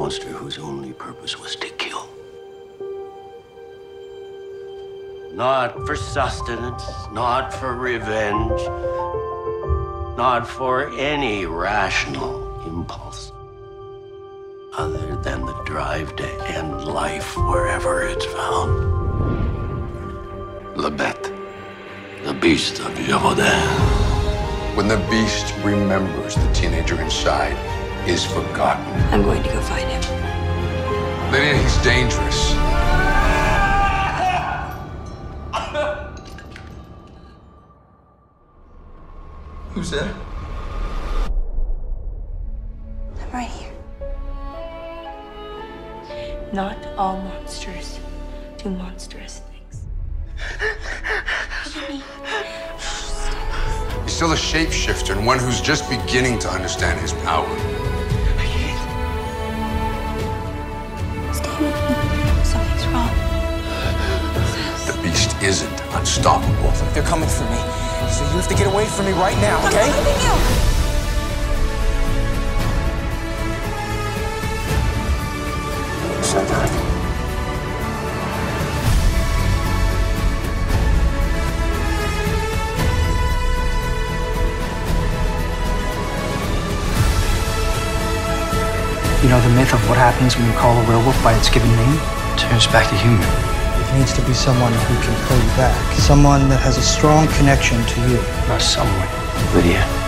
monster whose only purpose was to kill. Not for sustenance, not for revenge, not for any rational impulse other than the drive to end life wherever it's found. La Bête, the beast of Gévaudan. When the beast remembers the teenager inside is forgotten. I'm going to go find him. Lydia, he's dangerous. Who's there? I'm right here. Not all monsters do monstrous things. What do you mean? He's still a shapeshifter and one who's just beginning to understand his power. Something's wrong. The beast isn't unstoppable. They're coming for me. So you have to get away from me right now, okay? I'm leaving you. You know the myth of what happens when you call a werewolf by its given name? Turns back to human. It needs to be someone who can pull you back. Someone that has a strong connection to you. Not someone. Lydia.